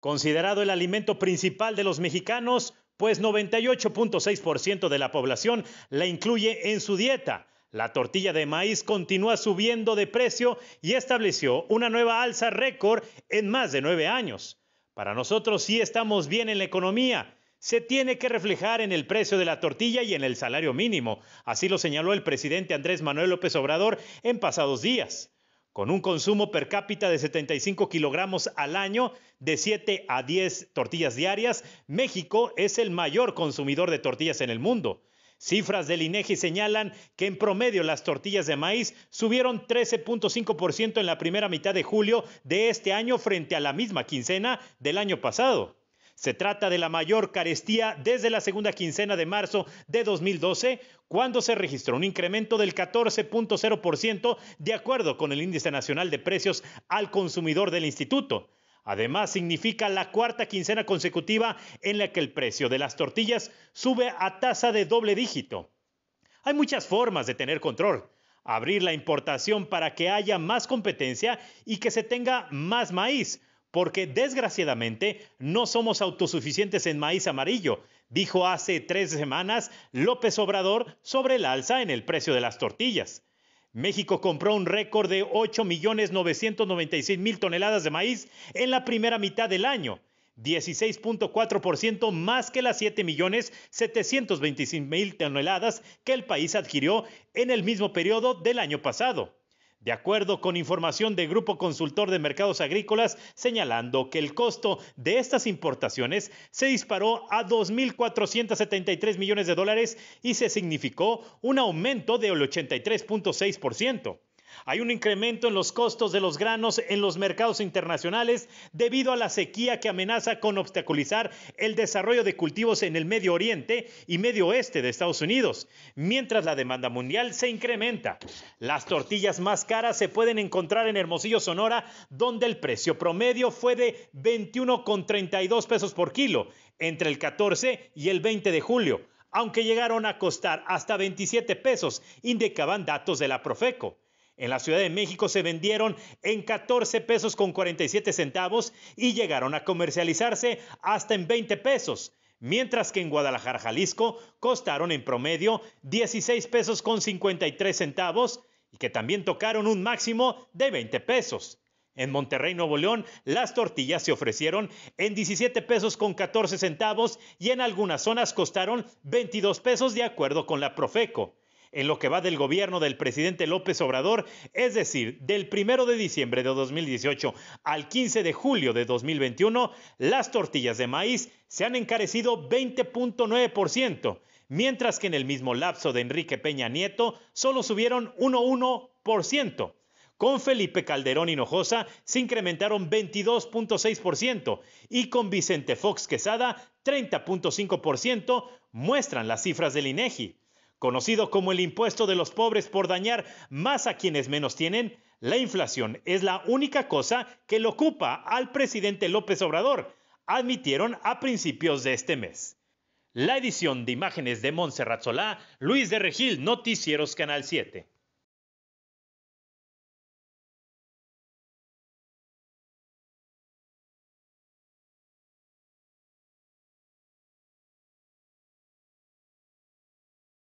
Considerado el alimento principal de los mexicanos, pues 98.6% de la población la incluye en su dieta. La tortilla de maíz continúa subiendo de precio y estableció una nueva alza récord en más de nueve años. Para nosotros sí estamos bien en la economía. Se tiene que reflejar en el precio de la tortilla y en el salario mínimo. Así lo señaló el presidente Andrés Manuel López Obrador en pasados días. Con un consumo per cápita de 75 kilogramos al año, de 7 a 10 tortillas diarias, México es el mayor consumidor de tortillas en el mundo. Cifras del INEGI señalan que en promedio las tortillas de maíz subieron 13.5% en la primera mitad de julio de este año frente a la misma quincena del año pasado. Se trata de la mayor carestía desde la segunda quincena de marzo de 2012, cuando se registró un incremento del 14.0% de acuerdo con el Índice Nacional de Precios al Consumidor del Instituto. Además, significa la cuarta quincena consecutiva en la que el precio de las tortillas sube a tasa de doble dígito. Hay muchas formas de tener control. Abrir la importación para que haya más competencia y que se tenga más maíz, porque desgraciadamente no somos autosuficientes en maíz amarillo, dijo hace tres semanas López Obrador sobre el alza en el precio de las tortillas. México compró un récord de 8.996.000 toneladas de maíz en la primera mitad del año, 16.4% más que las 7.725.000 toneladas que el país adquirió en el mismo periodo del año pasado de acuerdo con información del Grupo Consultor de Mercados Agrícolas, señalando que el costo de estas importaciones se disparó a 2.473 millones de dólares y se significó un aumento del 83.6%. Hay un incremento en los costos de los granos en los mercados internacionales debido a la sequía que amenaza con obstaculizar el desarrollo de cultivos en el Medio Oriente y Medio Oeste de Estados Unidos, mientras la demanda mundial se incrementa. Las tortillas más caras se pueden encontrar en Hermosillo, Sonora, donde el precio promedio fue de 21,32 pesos por kilo entre el 14 y el 20 de julio, aunque llegaron a costar hasta 27 pesos, indicaban datos de la Profeco. En la Ciudad de México se vendieron en 14 pesos con 47 centavos y llegaron a comercializarse hasta en 20 pesos, mientras que en Guadalajara, Jalisco, costaron en promedio 16 pesos con 53 centavos y que también tocaron un máximo de 20 pesos. En Monterrey, Nuevo León, las tortillas se ofrecieron en 17 pesos con 14 centavos y en algunas zonas costaron 22 pesos de acuerdo con la Profeco en lo que va del gobierno del presidente López Obrador, es decir, del 1 de diciembre de 2018 al 15 de julio de 2021, las tortillas de maíz se han encarecido 20.9%, mientras que en el mismo lapso de Enrique Peña Nieto solo subieron 1.1%. Con Felipe Calderón Hinojosa se incrementaron 22.6% y con Vicente Fox Quesada 30.5%, muestran las cifras del INEGI. Conocido como el impuesto de los pobres por dañar más a quienes menos tienen, la inflación es la única cosa que le ocupa al presidente López Obrador, admitieron a principios de este mes. La edición de imágenes de Montserrat Solá, Luis de Regil, Noticieros Canal 7.